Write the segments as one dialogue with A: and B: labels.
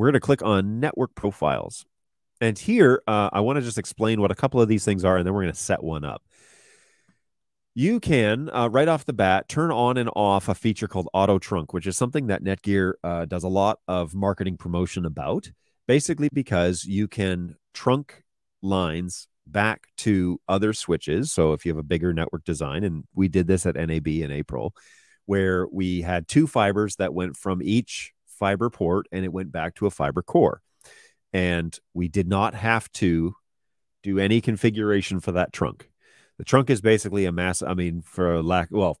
A: we're going to click on network profiles. And here, uh, I want to just explain what a couple of these things are, and then we're going to set one up. You can, uh, right off the bat, turn on and off a feature called Auto Trunk, which is something that Netgear uh, does a lot of marketing promotion about, basically because you can trunk lines back to other switches. So if you have a bigger network design, and we did this at NAB in April, where we had two fibers that went from each fiber port and it went back to a fiber core. And we did not have to do any configuration for that trunk. The trunk is basically a mass, I mean, for lack, well,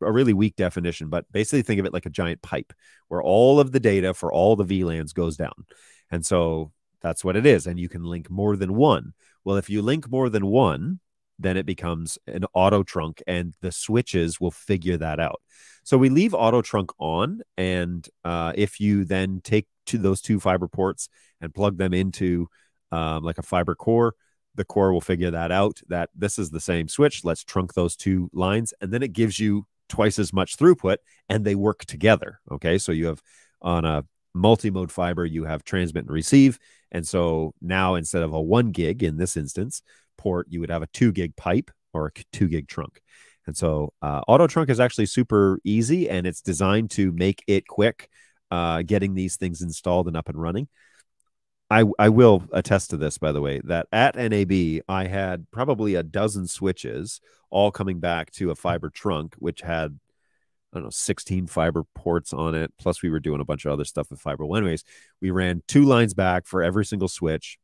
A: a really weak definition, but basically think of it like a giant pipe where all of the data for all the VLANs goes down. And so that's what it is. And you can link more than one. Well, if you link more than one, then it becomes an auto trunk and the switches will figure that out. So we leave auto trunk on. And uh, if you then take to those two fiber ports and plug them into um, like a fiber core, the core will figure that out that this is the same switch. Let's trunk those two lines. And then it gives you twice as much throughput and they work together. Okay. So you have on a multi mode fiber, you have transmit and receive. And so now instead of a one gig in this instance port, you would have a two gig pipe or a two gig trunk. And so uh, Auto Trunk is actually super easy and it's designed to make it quick uh, getting these things installed and up and running. I, I will attest to this, by the way, that at NAB, I had probably a dozen switches all coming back to a fiber trunk, which had I don't know, 16 fiber ports on it. Plus, we were doing a bunch of other stuff with fiber. Well, anyways, we ran two lines back for every single switch,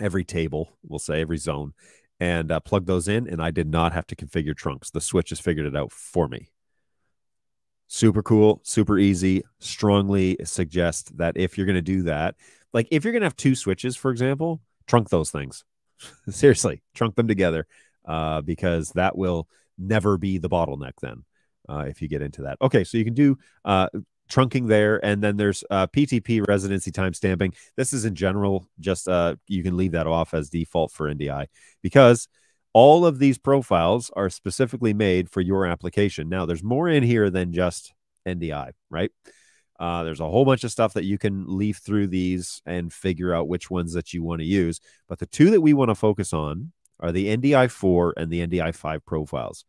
A: every table, we'll say, every zone, and uh, plugged those in. And I did not have to configure trunks. The switch has figured it out for me. Super cool, super easy. Strongly suggest that if you're going to do that, like if you're going to have two switches, for example, trunk those things. Seriously, trunk them together uh, because that will never be the bottleneck then uh, if you get into that. Okay, so you can do uh, trunking there, and then there's uh, PTP residency time stamping. This is in general, just uh, you can leave that off as default for NDI because all of these profiles are specifically made for your application. Now, there's more in here than just NDI, right? Uh, there's a whole bunch of stuff that you can leaf through these and figure out which ones that you want to use. But the two that we want to focus on are the NDI 4 and the NDI 5 profiles.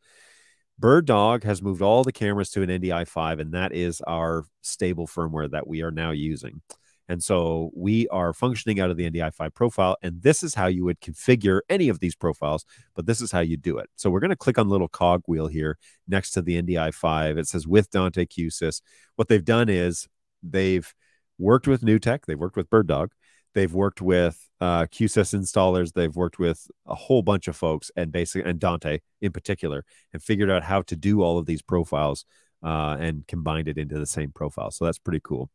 A: BirdDog has moved all the cameras to an NDI 5, and that is our stable firmware that we are now using. And so we are functioning out of the NDI 5 profile, and this is how you would configure any of these profiles, but this is how you do it. So we're going to click on little cog wheel here next to the NDI 5. It says with Dante Q-SYS. What they've done is they've worked with NewTek, they've worked with BirdDog, they've worked with uh, installers. They've worked with a whole bunch of folks and basically, and Dante in particular, and figured out how to do all of these profiles uh, and combined it into the same profile. So that's pretty cool.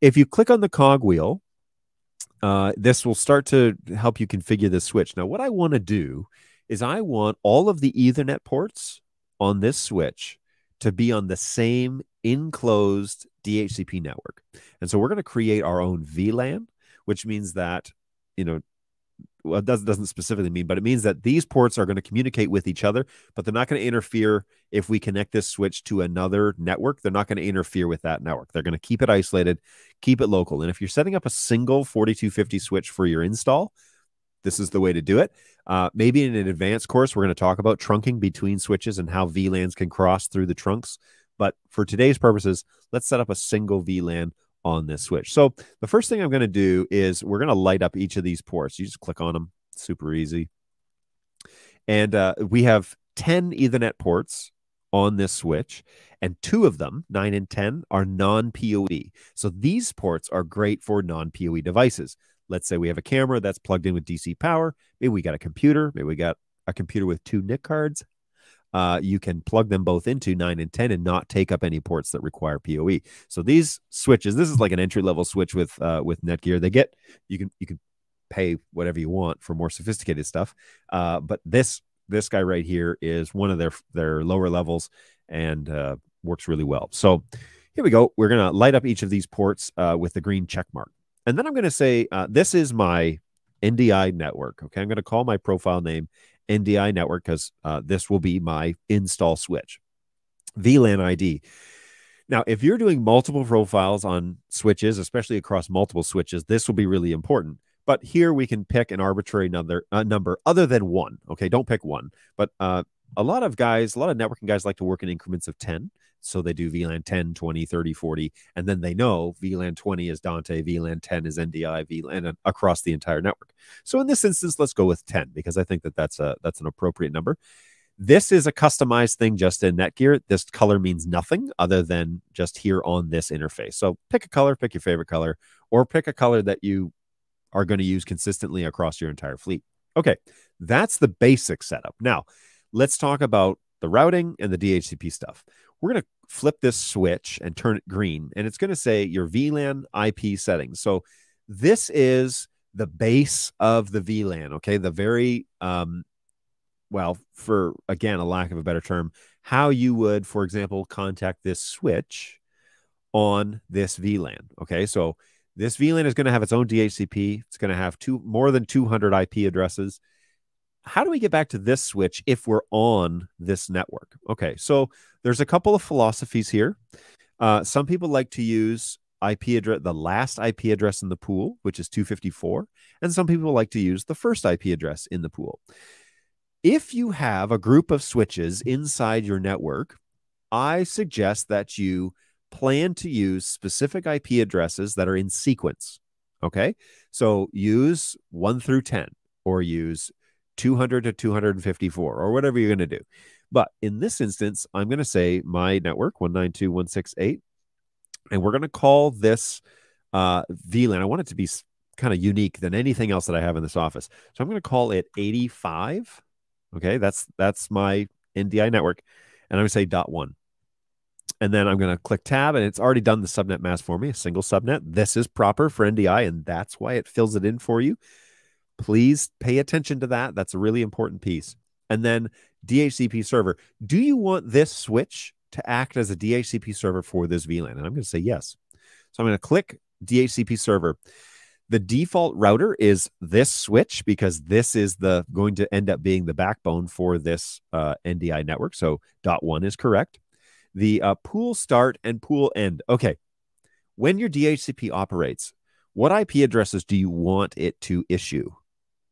A: If you click on the cog wheel, uh, this will start to help you configure the switch. Now, what I want to do is I want all of the Ethernet ports on this switch to be on the same enclosed DHCP network. And so we're going to create our own VLAN, which means that you know, well, it doesn't, doesn't specifically mean, but it means that these ports are going to communicate with each other, but they're not going to interfere if we connect this switch to another network. They're not going to interfere with that network. They're going to keep it isolated, keep it local. And if you're setting up a single 4250 switch for your install, this is the way to do it. Uh, maybe in an advanced course, we're going to talk about trunking between switches and how VLANs can cross through the trunks. But for today's purposes, let's set up a single VLAN on this switch. So the first thing I'm going to do is we're going to light up each of these ports. You just click on them, super easy. And uh, we have 10 Ethernet ports on this switch, and two of them, 9 and 10, are non PoE. So these ports are great for non PoE devices. Let's say we have a camera that's plugged in with DC power. Maybe we got a computer. Maybe we got a computer with two NIC cards uh, you can plug them both into 9 and 10 and not take up any ports that require PoE. So these switches, this is like an entry level switch with uh, with Netgear. They get you can you can pay whatever you want for more sophisticated stuff, uh, but this this guy right here is one of their their lower levels and uh, works really well. So here we go. We're gonna light up each of these ports uh, with the green check mark, and then I'm gonna say uh, this is my NDI network. Okay, I'm gonna call my profile name NDI network because uh, this will be my install switch. VLAN ID. Now, if you're doing multiple profiles on switches, especially across multiple switches, this will be really important. But here we can pick an arbitrary number, uh, number other than one. Okay, don't pick one. But uh, a lot of guys, a lot of networking guys like to work in increments of 10. So they do VLAN 10, 20, 30, 40, and then they know VLAN 20 is Dante, VLAN 10 is NDI, VLAN across the entire network. So in this instance, let's go with 10 because I think that that's a that's an appropriate number. This is a customized thing just in Netgear. This color means nothing other than just here on this interface. So pick a color, pick your favorite color, or pick a color that you are going to use consistently across your entire fleet. Okay, that's the basic setup. Now, let's talk about the routing and the DHCP stuff. We're going to flip this switch and turn it green, and it's going to say your VLAN IP settings. So this is the base of the VLAN, okay? The very, um, well, for again, a lack of a better term, how you would, for example, contact this switch on this VLAN, okay? So this VLAN is going to have its own DHCP. It's going to have two more than 200 IP addresses. How do we get back to this switch if we're on this network? Okay, so there's a couple of philosophies here. Uh, some people like to use IP address, the last IP address in the pool, which is 254, and some people like to use the first IP address in the pool. If you have a group of switches inside your network, I suggest that you plan to use specific IP addresses that are in sequence. Okay. So use one through 10 or use 200 to 254 or whatever you're going to do. But in this instance, I'm going to say my network 192.168, and we're going to call this uh, VLAN. I want it to be kind of unique than anything else that I have in this office. So I'm going to call it 85. Okay. That's, that's my NDI network. And I'm going to say dot one and then I'm going to click tab and it's already done the subnet mask for me, a single subnet. This is proper for NDI and that's why it fills it in for you. Please pay attention to that. That's a really important piece. And then DHCP server. Do you want this switch to act as a DHCP server for this VLAN? And I'm going to say yes. So I'm going to click DHCP server. The default router is this switch because this is the going to end up being the backbone for this uh, NDI network. So dot one is correct the uh, pool start and pool end. Okay. When your DHCP operates, what IP addresses do you want it to issue?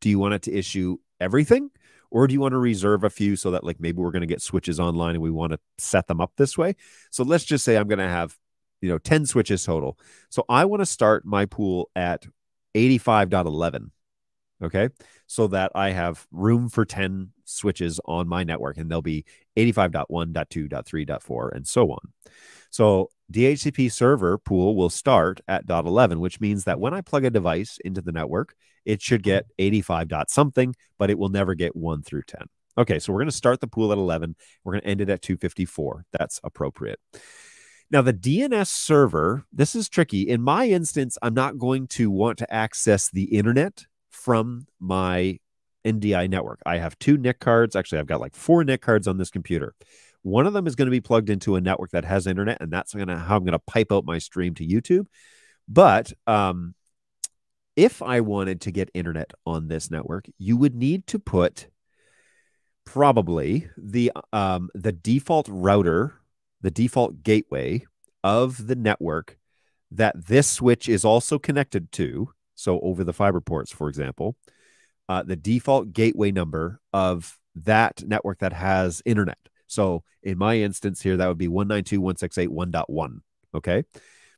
A: Do you want it to issue everything? Or do you want to reserve a few so that, like, maybe we're going to get switches online and we want to set them up this way? So let's just say I'm going to have, you know, 10 switches total. So I want to start my pool at 85.11. Okay. So that I have room for 10 switches on my network, and they'll be 85.1.2.3.4 and so on. So DHCP server pool will start at dot 11, which means that when I plug a device into the network, it should mm-hmm. get 85 dot something, but it will never get 1 through 10. Okay, so we're going to start the pool at 11. We're going to end it at 254. That's appropriate. Now, the DNS server, this is tricky. In my instance, I'm not going to want to access the internet from my NDI network. I have two NIC cards. Actually, I've got like four NIC cards on this computer. One of them is going to be plugged into a network that has internet, and that's going to how I'm going to pipe out my stream to YouTube. But um, if I wanted to get internet on this network, you would need to put probably the um, the default router, the default gateway of the network that this switch is also connected to so over the fiber ports, for example, uh, the default gateway number of that network that has internet. So in my instance here, that would be 192.168.1.1. Okay.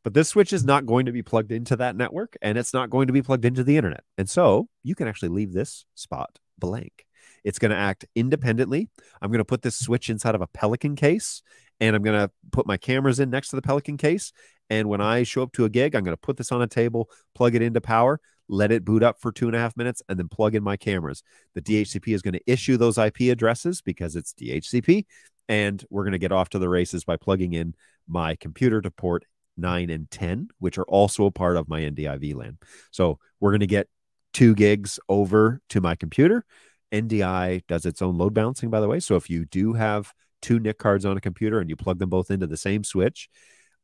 A: But this switch is not going to be plugged into that network and it's not going to be plugged into the internet. And so you can actually leave this spot blank. It's going to act independently. I'm going to put this switch inside of a Pelican case and I'm going to put my cameras in next to the Pelican case. And when I show up to a gig, I'm going to put this on a table, plug it into power, let it boot up for two and a half minutes, and then plug in my cameras. The DHCP is going to issue those IP addresses because it's DHCP. And we're going to get off to the races by plugging in my computer to port 9 and 10, which are also a part of my NDI VLAN. So we're going to get two gigs over to my computer. NDI does its own load balancing, by the way. So if you do have two NIC cards on a computer and you plug them both into the same switch,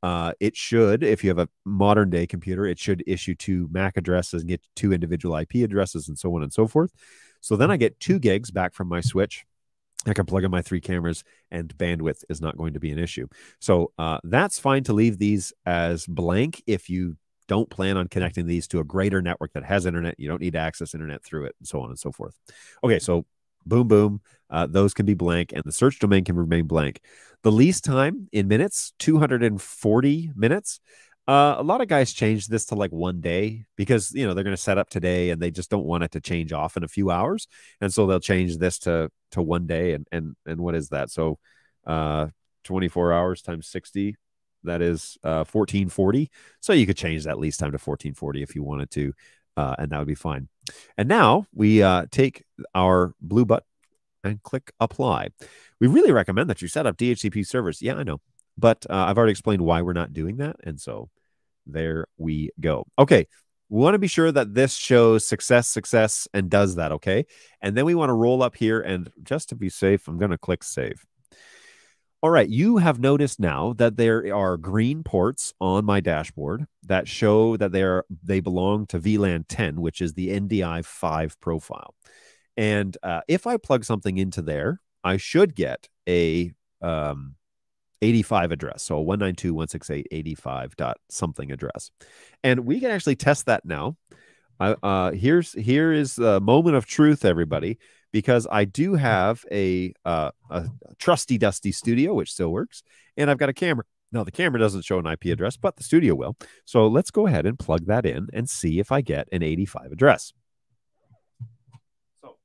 A: uh, it should, if you have a modern day computer, it should issue two MAC addresses and get two individual IP addresses and so on and so forth. So then I get two gigs back from my switch. I can plug in my three cameras and bandwidth is not going to be an issue. So uh, that's fine to leave these as blank if you don't plan on connecting these to a greater network that has internet. You don't need to access internet through it and so on and so forth. Okay, so boom, boom. Uh, those can be blank and the search domain can remain blank. The lease time in minutes, 240 minutes. Uh, a lot of guys change this to like one day because you know they're going to set up today and they just don't want it to change off in a few hours, and so they'll change this to to one day and and and what is that? So, uh, 24 hours times 60, that is uh 1440. So you could change that lease time to 1440 if you wanted to, uh, and that would be fine. And now we uh, take our blue button and click apply. We really recommend that you set up DHCP servers. Yeah, I know, but uh, I've already explained why we're not doing that, and so there we go. Okay. We want to be sure that this shows success, success, and does that. Okay. And then we want to roll up here. And just to be safe, I'm going to click save. All right. You have noticed now that there are green ports on my dashboard that show that they are they belong to VLAN 10, which is the NDI 5 profile. And uh, if I plug something into there, I should get a um, 85 address. So 192.168.85 dot something address. And we can actually test that now. Uh, uh, here's here is the moment of truth, everybody, because I do have a uh, a trusty dusty studio which still works, and I've got a camera. Now the camera doesn't show an IP address, but the studio will. So let's go ahead and plug that in and see if I get an 85 address. So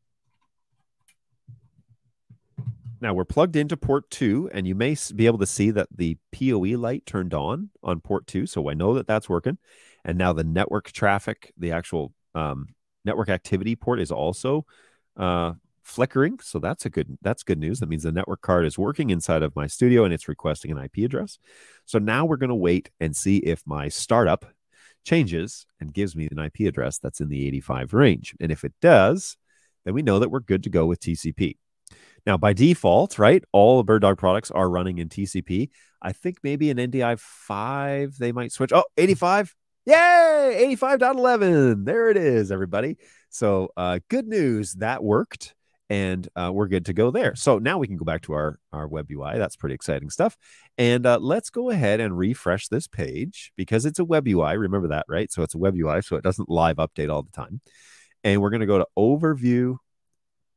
A: now we're plugged into port two, and you may be able to see that the PoE light turned on on port two. So I know that that's working. And now the network traffic, the actual um, network activity port is also uh, flickering. So that's a good that's good news. That means the network card is working inside of my studio and it's requesting an IP address. So now we're going to wait and see if my startup changes and gives me an IP address that's in the 85 range. And if it does, then we know that we're good to go with TCP. Now, by default, right, all the BirdDog products are running in TCP. I think maybe in NDI 5, they might switch. Oh, 85. Yay! 85.11. There it is, everybody. So, uh, good news. That worked. And uh, we're good to go there. So now we can go back to our, our web UI. That's pretty exciting stuff. And uh, let's go ahead and refresh this page because it's a web UI. Remember that, right? So it's a web UI, so it doesn't live update all the time. And we're going to go to overview.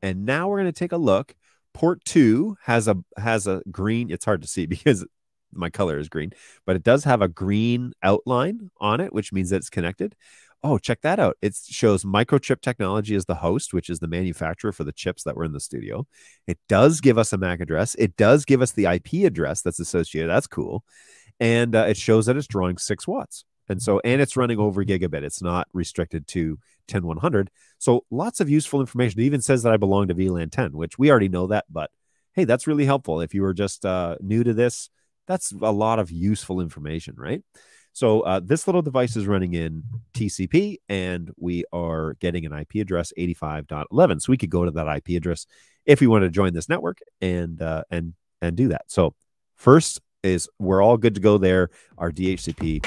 A: And now we're going to take a look Port two has a has a green. It's hard to see because my color is green, but it does have a green outline on it, which means that it's connected. Oh, check that out. It shows Microchip Technology as the host, which is the manufacturer for the chips that were in the studio. It does give us a MAC address. It does give us the IP address that's associated. That's cool. And uh, it shows that it's drawing six watts. And so, and it's running over gigabit. It's not restricted to 10100. So lots of useful information. It even says that I belong to VLAN 10, which we already know that, but hey, that's really helpful. If you were just uh, new to this, that's a lot of useful information, right? So uh, this little device is running in TCP, and we are getting an IP address 85.11. So we could go to that IP address if we want to join this network and uh, and and do that. So first is we're all good to go there. Our DHCP